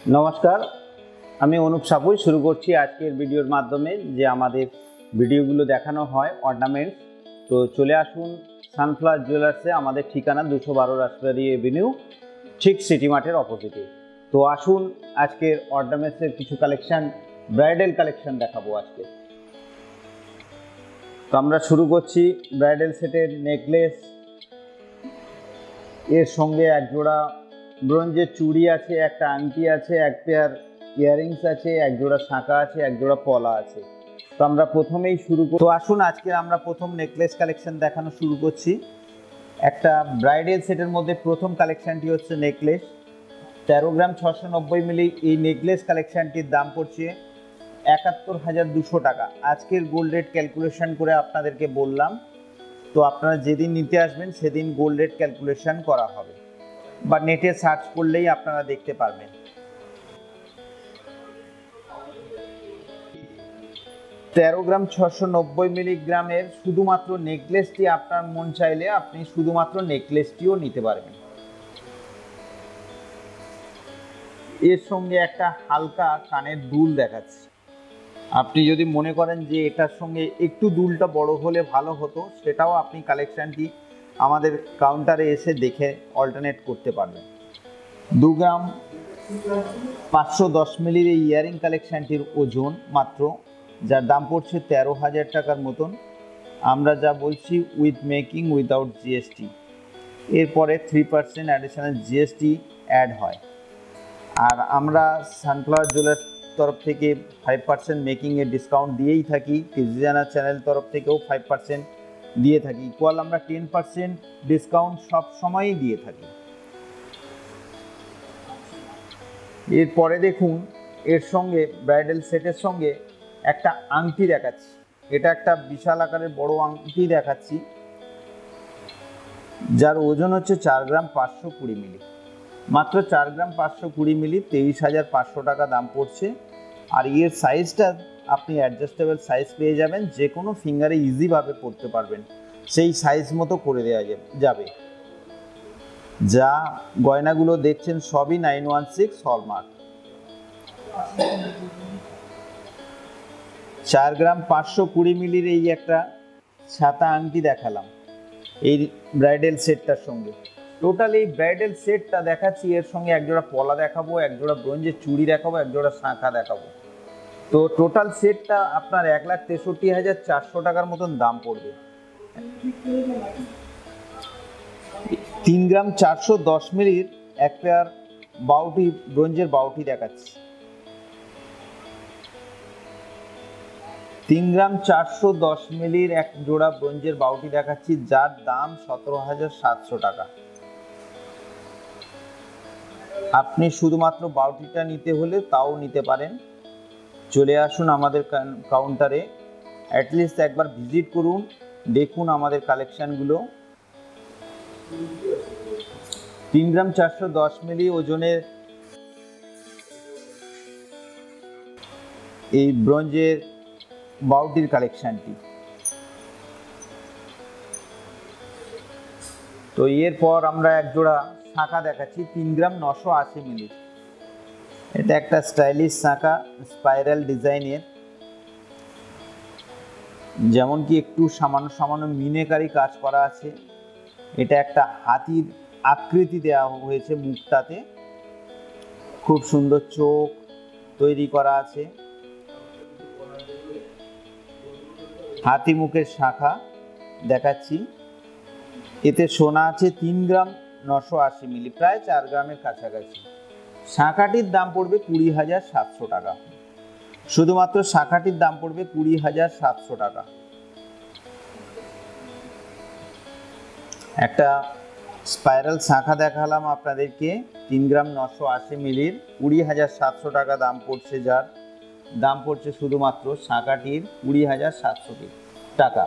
নমস্কার, আমি অনুপ সাপুই শুরু করছি আজকের ভিডিওর মাধ্যমে যে আমাদের ভিডিওগুলো দেখানো হয় অর্নামেন্টস তো চলে আসুন সানফ্লাওয়ার জুয়েলার্সে আমাদের ঠিকানা দুশো বারো রাসবেরি এভিনিউ ঠিক সিটি মার্টের অপোজিটে তো আসুন আজকের অর্নামেন্টসের কিছু কালেকশন ব্রাইডাল কালেকশন দেখাবো আজকে। তো আমরা শুরু করছি ব্রাইডাল সেটের নেকলেস এর সঙ্গে এক জোড়া ব্রোঞ্জের চুড়ি আছে, একটা আংটি আছে, এক পেয়ার ইয়াররিংস আছে, এক জোড়া শাঁখা আছে, এক জোড়া পলা আছে। তো আমরা প্রথমেই শুরু তো আসুন, আজকে আমরা প্রথম নেকলেস কালেকশন দেখানো শুরু করছি। একটা ব্রাইডাল সেটের মধ্যে প্রথম কালেকশনটি হচ্ছে নেকলেস তেরো গ্রাম ছশো নব্বই মিলি এই নেকলেস কালেকশানটির দাম পড়ছে একাত্তর হাজার দুশো টাকা। আজকের গোল্ড রেট ক্যালকুলেশন করে আপনাদেরকে বললাম। তো আপনারা যেদিন নিতে আসবেন, সেদিন গোল্ড রেট ক্যালকুলেশন করা হবে। বা নেটে সার্চ করলেই আপনারা দেখতে পারবেন। তেরো গ্রাম ছশো নব্বই মিলিগ্রামের শুধুমাত্র নেকলেসটি আপনার মন চাইলে আপনি শুধুমাত্র নেকলেসটিও নিতে পারবেন। এর সঙ্গে একটা হালকা কানের দুল দেখাচ্ছে। আপনি যদি মনে করেন যে এটার সঙ্গে একটু দুলটা বড় হলে ভালো হতো, সেটাও আপনি কালেকশানটি আমাদের কাউন্টারে এসে দেখে অল্টারনেট করতে পারবেন দু গ্রাম পাঁচশো দশ মিলির এই ইয়ারিং কালেকশানটির ওজন মাত্র, যার দাম পড়ছে তেরো হাজার টাকার মতন। আমরা যা বলছি উইথ মেকিং উইদাউট জিএসটি এরপরে three percent additional GST add হয়। আর আমরা সানফ্লাওয়ার জুয়েলার্স তরফ থেকে ফাইভ পার্সেন্ট মেকিংয়ের ডিসকাউন্ট দিয়েই থাকি। কিজিজানা চ্যানেল তরফ থেকেও ফাইভ পার্সেন্ট দিয়ে থাকি। ইকুয়াল আমরা টেন পার্সেন্ট ডিসকাউন্ট সব সময়ই দিয়ে থাকি। এরপরে দেখুন, এর সঙ্গে ব্রাইডাল সেটের সঙ্গে একটা আংটি দেখাচ্ছি। এটা একটা বিশাল আকারের বড় আংটি দেখাচ্ছি। যার ওজন হচ্ছে চার গ্রাম পাঁচশো কুড়ি মিলি। মাত্র চার গ্রাম পাঁচশো কুড়ি মিলি তেইশ হাজার পাঁচশো টাকা দাম পড়ছে। আর এর সাইজটা আপনি অ্যাডজাস্টেবল সাইজ পেয়ে যাবেন যে কোনো ফিঙ্গারে ইজিভাবে পড়তে পারবেন। সেই সাইজ মতো করে দেওয়া যাবে। যা গয়নাগুলো দেখছেন সবই নাইন ওয়ান সিক্স হলমার্ক চার গ্রাম পাঁচশো কুড়ি মিলির এই একটা ছাতা আংটি দেখালাম, এই ব্রাইডাল সেটটার সঙ্গে। টোটাল এই ব্রাইডাল সেটটা দেখাচ্ছি, এর সঙ্গে একজোড়া পলা দেখাবো, একজোড়া ব্রোঞ্জের চুড়ি দেখাবো, একজোড়া শাঁখা দেখাবো। তো টোটাল সেটটা আপনার এক লাখ তেষট্টি হাজার চারশো টাকার মতন দাম পড়বে। তিন গ্রাম চারশো দশ মিলির এক পেয়ার বাউটি, ব্রোঞ্জের বাউটি দেখাচ্ছি। তিন গ্রাম চারশো দশ মিলির এক জোড়া ব্রোঞ্জের বাউটি দেখাচ্ছি, যার দাম সতেরো হাজার সাতশো টাকা। আপনি শুধুমাত্র বাউটিটা নিতে হলে তাও নিতে পারেন। চলে আসুন আমাদের কাউন্টারে অ্যাটলিস্ট একবার ভিজিট করুন, দেখুন আমাদের কালেকশানগুলো তিন গ্রাম চারশো দশ মিলি ওজনের এই ব্রোঞ্জের বাউটির কালেকশানটি তো এরপর আমরা এক জোড়া শাঁখা দেখাচ্ছি, তিন গ্রাম নশো আশি মিলি। এটা একটা স্টাইলিশ শাঁখা, স্পাইরাল ডিজাইনের। যেমন কি একটু সামান্য সামান্য মিনেকারি কাজ করা আছে। এটা একটা হাতির আকৃতি দেওয়া হয়েছে মুখটাতে। খুব সুন্দর চোখ তৈরি করা আছে। হাতি মুখের শাখা দেখাচ্ছি। এতে সোনা আছে তিন গ্রাম নশো আশি মিলি, প্রায় চার গ্রামের কাছাকাছি। শাঁখাটির দাম পড়বে কুড়ি হাজার সাতশো টাকা। শুধুমাত্র শাঁখাটির দাম পড়বে কুড়ি হাজার সাতশো টাকা। একটা স্পাইরাল শাঁখা দেখালাম আপনাদেরকে, তিন গ্রাম নশো আশি মিলির কুড়ি হাজার সাতশো টাকা দাম পড়ছে যার। দাম পড়ছে শুধুমাত্র শাঁখাটির কুড়ি হাজার সাতশো টাকা।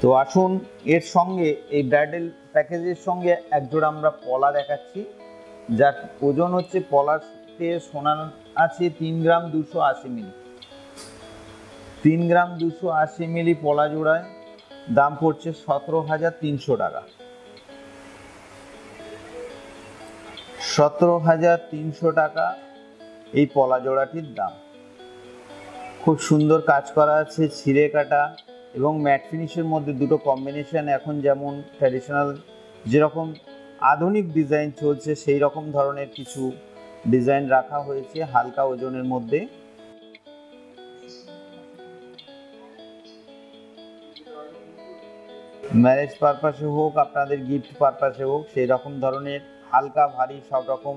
তো আসুন, এর সঙ্গে এই ব্রাইডাল প্যাকেজের সঙ্গে একজোড়া আমরা পলা দেখাচ্ছি। যার ওজন হচ্ছে পলাতে সোনা আছে তিন গ্রাম দুশো আশি মিলি। তিন গ্রাম দুশো আশি মিলি পলা জোড়ায়, দাম পড়ছে সতেরো হাজার তিনশো টাকা। সতেরো হাজার তিনশো টাকা এই পলা জোড়াটির দাম। খুব সুন্দর কাজ করা আছে, ছিঁড়ে কাটা এবং ম্যাট ফিনিশের মধ্যে দুটো কম্বিনেশন এখন যেমন ট্র্যাডিশনাল যেরকম আধুনিক ডিজাইন চলছে সেই রকম ধরনের কিছু ডিজাইন রাখা হয়েছে হালকা ওজনের মধ্যে। ম্যারেজ পারপাসে হোক, আপনাদের গিফট পারপাসে হোক সেই রকম ধরনের হালকা, ভারী সব রকম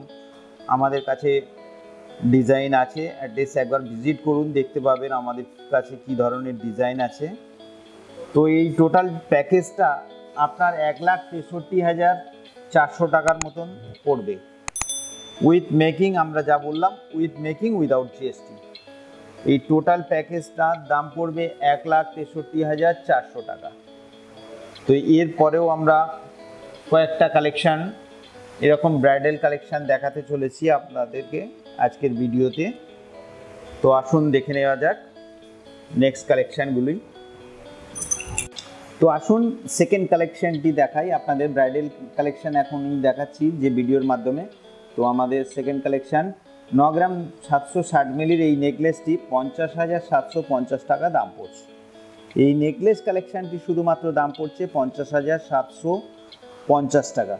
আমাদের কাছে ডিজাইন আছে। অ্যাড্রেস একবার ভিজিট করুন, দেখতে পাবেন আমাদের কাছে কি ধরনের ডিজাইন আছে। তো এই টোটাল প্যাকেজটা আপনার এক লাখ তেষট্টি হাজার চারশো টাকার মতন পড়বে। উইথ মেকিং আমরা যা বললাম উইথ মেকিং উইদাউট জিএসটি এই টোটাল প্যাকেজটার দাম পড়বে এক লাখ তেষট্টি হাজার চারশো টাকা। তো এর পরেও আমরা কয়েকটা কালেকশান এরকম ব্রাইডাল কালেকশান দেখাতে চলেছি আপনাদেরকে আজকের ভিডিওতে তো। আসুন দেখে নেওয়া যাক নেক্সট কালেকশানগুলি তো আসুন সেকেন্ড কালেকশনটি দেখাই। আপনাদের ব্রাইডাল কালেকশান এখনই দেখাচ্ছি যে ভিডিওর মাধ্যমে। তো আমাদের সেকেন্ড কালেকশান ন গ্রাম সাতশো ষাট মিলির এই নেকলেসটি পঞ্চাশ হাজার সাতশো পঞ্চাশ টাকা দাম পড়ছে। এই নেকলেস কালেকশানটি শুধুমাত্র দাম পড়ছে পঞ্চাশ হাজার সাতশো পঞ্চাশ টাকা।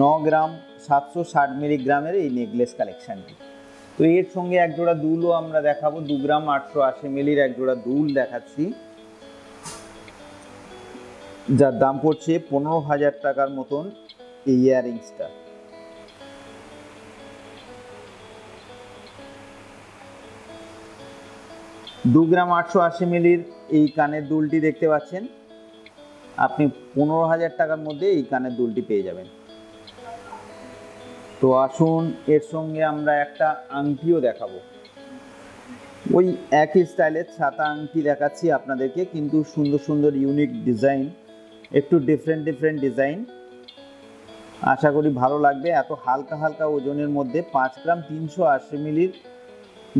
ন গ্রাম সাতশো ষাট মিলিগ্রামের এই নেকলেস কালেকশানটি তো এর সঙ্গে এক জোড়া দুলও আমরা দেখাবো। দু গ্রাম আটশো আশি মিলির এক জোড়া দুল দেখাচ্ছি। যার দাম পড়ছে পনেরো হাজার টাকার মতন এই ইয়াররিংসটা দু গ্রাম আটশো আশি মিলির এই কানের দুলটি দেখতে পাচ্ছেন। আপনি পনেরো হাজার টাকার মধ্যে এই কানের দুলটি পেয়ে যাবেন। তো আসুন, এর সঙ্গে আমরা একটা আংটিও দেখাবো। ওই একই স্টাইলের ছাতা আংটি দেখাচ্ছি আপনাদেরকে, কিন্তু সুন্দর সুন্দর ইউনিক ডিজাইন। একটু ডিফারেন্ট ডিফারেন্ট ডিজাইন আশা করি ভালো লাগবে। এত হালকা হালকা ওজনের মধ্যে পাঁচ গ্রাম তিনশো আশি মিলির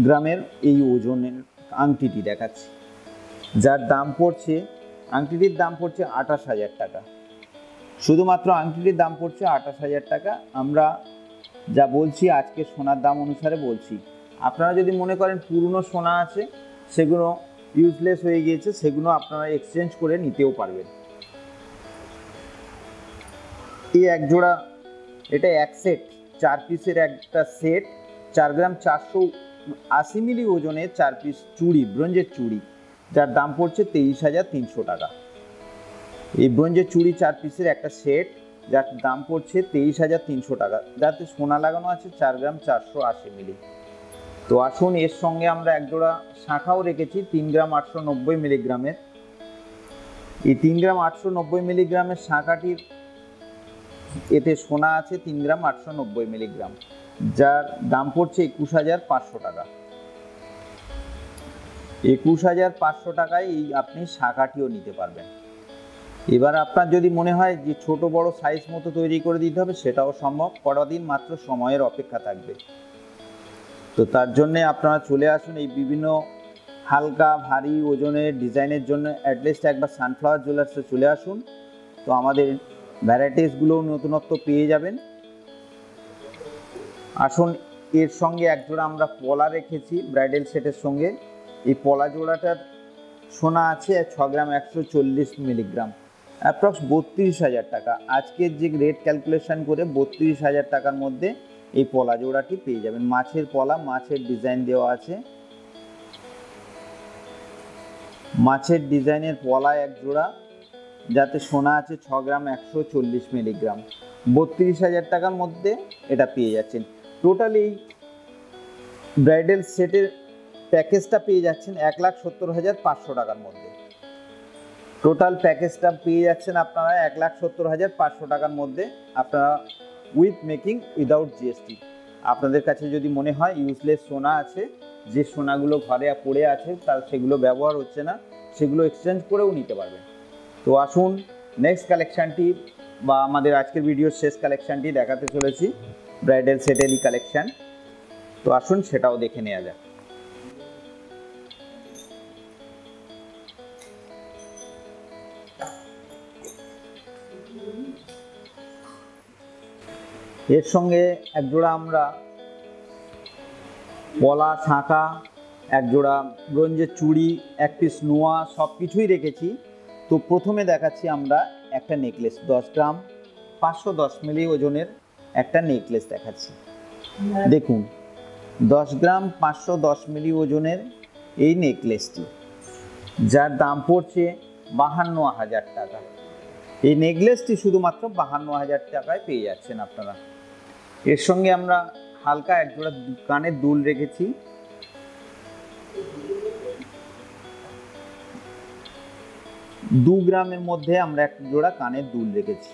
গ্রামের এই ওজনের আংটিটি দেখাচ্ছি। যার দাম পড়ছে, আংটিটির দাম পড়ছে আঠাশ হাজার টাকা। শুধুমাত্র আংটিটির দাম পড়ছে আঠাশ হাজার টাকা। আমরা যা বলছি, আজকে সোনার দাম অনুসারে বলছি। আপনারা যদি মনে করেন পুরনো সোনা আছে, সেগুলো ইউজলেস হয়ে গিয়েছে, সেগুলো আপনারা এক্সচেঞ্জ করে নিতেও পারবেন। এই এক জোড়া, এটা এক সেট চার পিসের একটা সেট চার গ্রাম চারশো আশি মিলি ওজনের চার পিস চুড়ি, ব্রোঞ্জের চুড়ি, যার দাম পড়ছে তেইশ হাজার তিনশো টাকা। এই ব্রোঞ্জের চুড়ি চার পিসের একটা সেট যার দাম পড়ছে তেইশ হাজার তিনশো টাকা, যাতে সোনা লাগানো আছে চার গ্রাম চারশো আশি মিলি। তো আসুন, এর সঙ্গে আমরা একজোড়া শাঁখাও রেখেছি, তিন গ্রাম আটশো নব্বই মিলিগ্রামের। এই তিন গ্রাম আটশো নব্বই মিলিগ্রামের শাঁখাটির এতে সোনা আছে তিন গ্রাম আটশো নব্বই মিলিগ্রাম, যার দাম পড়ছে একুশ হাজার পাঁচশো টাকা। একুশ হাজার পাঁচশো টাকায় এই আপনি শাখাটিও নিতে পারবেন। এবার আপনার যদি মনে হয় যে ছোট বড় সাইজ মতো তৈরি করে দিতে হবে, সেটাও সম্ভব। কটা দিন মাত্র সময়ের অপেক্ষা থাকবে। তো তার জন্যে আপনারা চলে আসুন এই বিভিন্ন হালকা, ভারী ওজনের ডিজাইনের জন্য। অ্যাটলিস্ট একবার সানফ্লাওয়ার জুয়েলার্সে চলে আসুন। তো আমাদের ভ্যারাইটিসগুলোও নতুনত্ব পেয়ে যাবেন। আসুন, এর সঙ্গে একজোড়া আমরা পলা রেখেছি ব্রাইডাল সেটের সঙ্গে। এই পলা জোড়াটার সোনা আছে ছ গ্রাম একশো চল্লিশ মিলিগ্রাম অ্যাপ্রক্স বত্রিশ হাজার টাকা। আজকের যে রেট ক্যালকুলেশন করে বত্রিশ হাজার টাকার মধ্যে এই পলা জোড়াটি পেয়ে যাবেন। মাছের পলা, মাছের ডিজাইন দেওয়া আছে। মাছের ডিজাইনের পলা এক জোড়া। যাতে সোনা আছে ছ গ্রাম একশো চল্লিশ মিলিগ্রাম। বত্রিশ হাজার টাকার মধ্যে এটা পেয়ে যাচ্ছেন। টোটালি ব্রাইডাল সেটের প্যাকেজটা পেয়ে যাচ্ছেন এক লাখ সত্তর হাজার পাঁচশো টাকার মধ্যে। টোটাল প্যাকেজটা পেয়ে যাচ্ছেন আপনারা এক লাখ সত্তর হাজার পাঁচশো টাকার মধ্যে আপনারা উইথ মেকিং উইদাউট জিএসটি আপনাদের কাছে যদি মনে হয় ইউজলেস সোনা আছে, যে সোনাগুলো ঘরে পড়ে আছে, তার সেগুলো ব্যবহার হচ্ছে না, সেগুলো এক্সচেঞ্জ করেও নিতে পারবেন। তো আসুন নেক্সট কালেকশানটি বা আমাদের আজকের ভিডিওর শেষ কালেকশানটি দেখাতে চলেছি ব্রাইডাল সেটেরই কালেকশান তো আসুন, সেটাও দেখে নেওয়া যাক। এর সঙ্গে একজোড়া আমরা পলা, শাঁখা, একজোড়া ব্রোঞ্জের চুড়ি, এক পিস নোয়া সব কিছুই রেখেছি। তো প্রথমে দেখাচ্ছি আমরা একটা নেকলেস দশ গ্রাম, পাঁচশো দশ মিলি ওজনের একটা নেকলেস দেখাচ্ছি। দেখুন, দশ গ্রাম, পাঁচশো দশ মিলি ওজনের এই নেকলেসটি যার দাম পড়ছে বাহান্ন হাজার টাকা। এই নেকলেসটি শুধুমাত্র বাহান্ন হাজার টাকায় পেয়ে যাচ্ছেন আপনারা। এর সঙ্গে আমরা হালকা একজোড়া কানের দুল রেখেছি। দু গ্রামের মধ্যে আমরা এক জোড়া কানের দুল রেখেছি।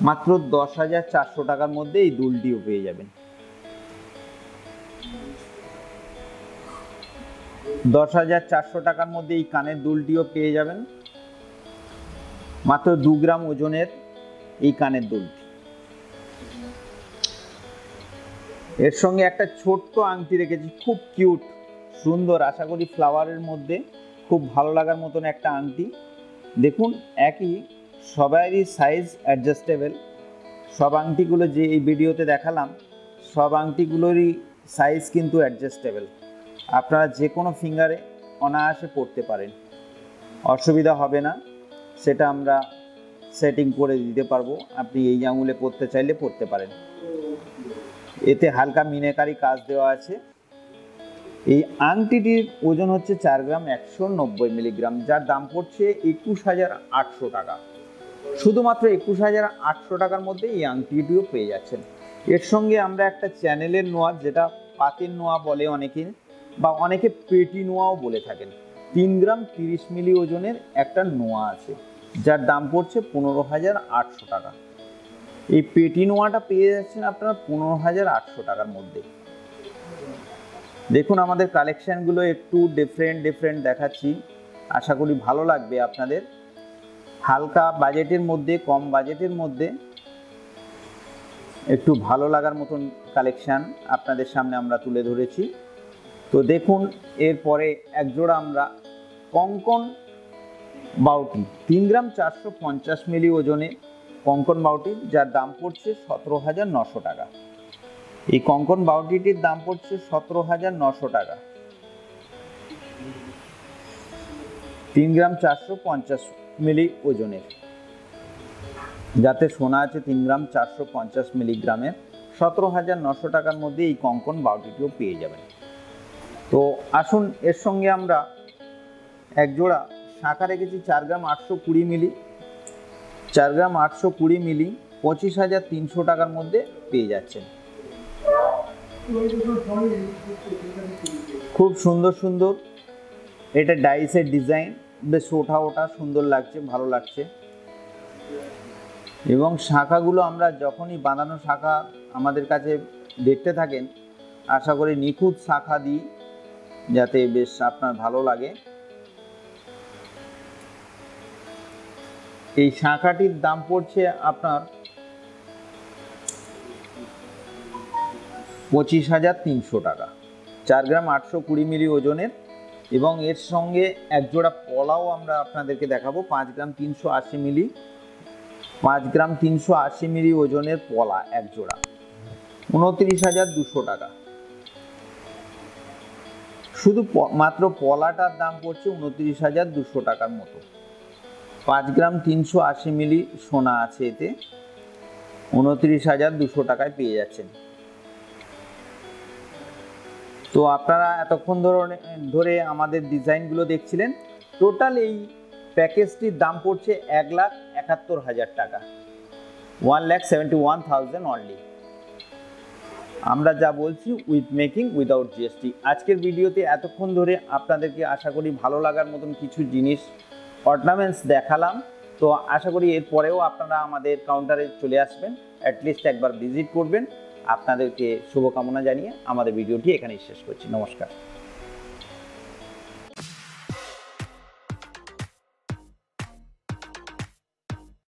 মাত্র দশ হাজার চারশো টাকার মধ্যে এই দুলটিও পেয়ে যাবেন। দশ হাজার চারশো টাকার মধ্যে এই কানের দুলটিও পেয়ে যাবেন। মাত্র দু গ্রাম ওজনের এই কানের দুলটি। এর সঙ্গে একটা ছোট্ট আংটি রেখেছি, খুব কিউট, সুন্দর। আশা করি ফ্লাওয়ারের মধ্যে খুব ভালো লাগার মতন একটা আংটি। দেখুন, একই সবারই সাইজ অ্যাডজাস্টেবল সব আংটিগুলো যে এই ভিডিওতে দেখালাম, সব আংটিগুলোরই সাইজ কিন্তু অ্যাডজাস্টেবল আপনারা যে কোনো ফিঙ্গারে অনায়াসে পড়তে পারেন। অসুবিধা হবে না, সেটা আমরা সেটিং করে দিতে পারব। আপনি এই আঙুলে পড়তে চাইলে পড়তে পারেন। এতে হালকা মিনেকারি কাজ দেওয়া আছে। এই আংটিটির ওজন হচ্ছে চার গ্রাম একশো নব্বই মিলিগ্রাম, যার দাম পড়ছে একুশ হাজার আটশো টাকা। শুধুমাত্র একুশ হাজার আটশো টাকার মধ্যে এই আংটিটিও পেয়ে যাচ্ছেন। এর সঙ্গে আমরা একটা চ্যানেলের নোয়া, যেটা পাতের নোয়া বলে অনেকে, বা অনেকে পেটি নোয়াও বলে থাকেন। তিন গ্রাম তিরিশ মিলি ওজনের একটা নোয়া আছে, যার দাম পড়ছে পনেরো হাজার আটশো টাকা। এই পেটি নোয়াটা পেয়ে যাচ্ছেন আপনারা পনেরো হাজার আটশো টাকার মধ্যে। দেখুন, আমাদের কালেকশানগুলো একটু ডিফারেন্ট ডিফারেন্ট দেখাচ্ছি। আশা করি ভালো লাগবে আপনাদের। হালকা বাজেটের মধ্যে, কম বাজেটের মধ্যে একটু ভালো লাগার মতন কালেকশান আপনাদের সামনে আমরা তুলে ধরেছি। তো দেখুন, এরপরে একজোড়া আমরা কঙ্কন বাউটি, তিন গ্রাম চারশো পঞ্চাশ মিলি ওজনে কঙ্কন বাউটি, যার দাম পড়ছে সতেরো হাজার নশো টাকা। এই কঙ্কন বাউটিটির দাম পড়ছে সতেরো হাজার নশো টাকা। তিন গ্রাম চারশো পঞ্চাশ মিলি ওজনের। যাতে সোনা আছে তিন গ্রাম চারশো পঞ্চাশ মিলিগ্রামের সতেরো হাজার নশো টাকার মধ্যে এই কঙ্কন বাউটিটিও পেয়ে যাবেন। তো আসুন, এর সঙ্গে আমরা এক জোড়া শাঁখা রেখেছি চার গ্রাম আটশো কুড়ি মিলি। চার গ্রাম আটশো কুড়ি মিলি পঁচিশ হাজার তিনশো টাকার মধ্যে পেয়ে যাচ্ছেন। খুব সুন্দর সুন্দর। এটা ডাইসের ডিজাইন। বেশ ওঠা ওঠা, সুন্দর লাগছে, ভালো লাগছে। এবং শাখাগুলো আমরা যখনই বাঁধানো শাখা আমাদের কাছে দেখতে থাকেন, আশা করি নিখুঁত শাখা দিই, যাতে বেশ আপনার ভালো লাগে। এই শাঁখাটির দাম পড়ছে আপনার পঁচিশ হাজার তিনশো টাকা। চার গ্রাম আটশো কুড়ি মিলি ওজনের এবং এর সঙ্গে একজোড়া পলাও আমরা আপনাদেরকে দেখাবো। পাঁচ গ্রাম তিনশো আশি মিলি, পাঁচ গ্রাম তিনশো আশি মিলি ওজনের পলা এক জোড়া। উনত্রিশ হাজার দুশো টাকা। শুধু মাত্র পলাটার দাম পড়ছে উনত্রিশ হাজার দুশো টাকার মতো। পাঁচ গ্রাম তিনশো আশি মিলি সোনা আছে এতে। উনত্রিশ হাজার দুশো টাকায় পেয়ে যাচ্ছেন। তো আপনারা এতক্ষণ ধরে ধরে আমাদের ডিজাইনগুলো দেখছিলেন, টোটাল এই প্যাকেজটির দাম পড়ছে এক লাখ একাত্তর হাজার টাকা। One lakh seventy one thousand only. আমরা যা বলছি উইথ মেকিং উইদাউট জিএসটি। আজকের ভিডিওতে এতক্ষণ ধরে আপনাদেরকে আশা করি ভালো লাগার মতন কিছু জিনিস অর্নামেন্টস দেখালাম। তো আশা করি এরপরেও আপনারা আমাদের কাউন্টারে চলে আসবেন অ্যাটলিস্ট একবার ভিজিট করবেন। আপনাদেরকে শুভকামনা জানিয়ে আমাদের ভিডিওটি এখানেই শেষ করছি। নমস্কার।